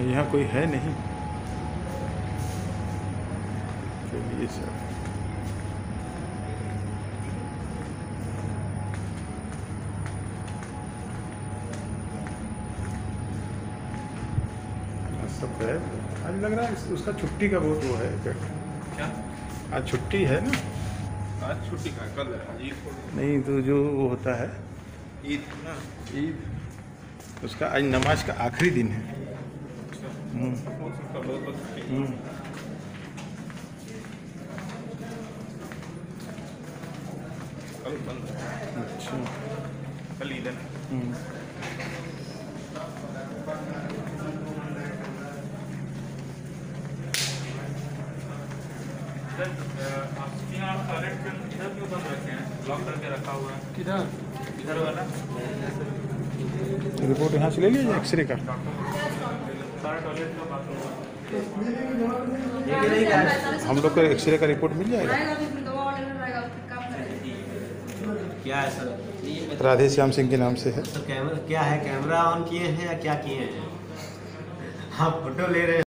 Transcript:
यहाँ कोई है नहीं। चलिए सर। हाँ, सब है। आज लग रहा है उसका छुट्टी का बहुत वो है। क्या? आज छुट्टी है ना? आज छुट्टी का कल है। आज नहीं तो जो वो होता है। ईद ना ईद उसका आज नमाज़ का आखिरी दिन है। रिपोर्ट यहाँ से ले लीजिए एक्सरे का सारा टॉयलेट का बाथरूम हम लोग को एक्सरे का रिपोर्ट मिल जाएगा? तो क्या है सर? राधे श्याम सिंह के नाम से है। सर कैमरा क्या है? कैमरा ऑन किए हैं या क्या किए हैं? आप फ़ोटो ले रहे हैं।